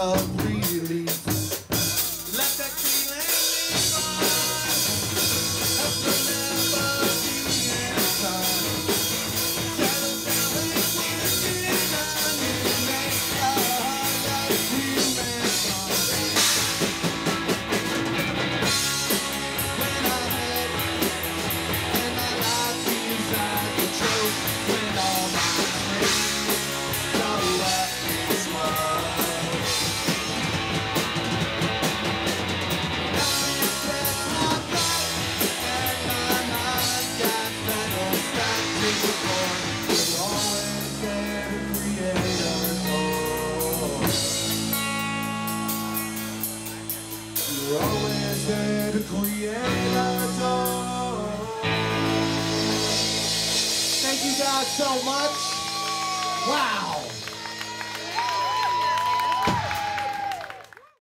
of Thank you guys so much. Wow.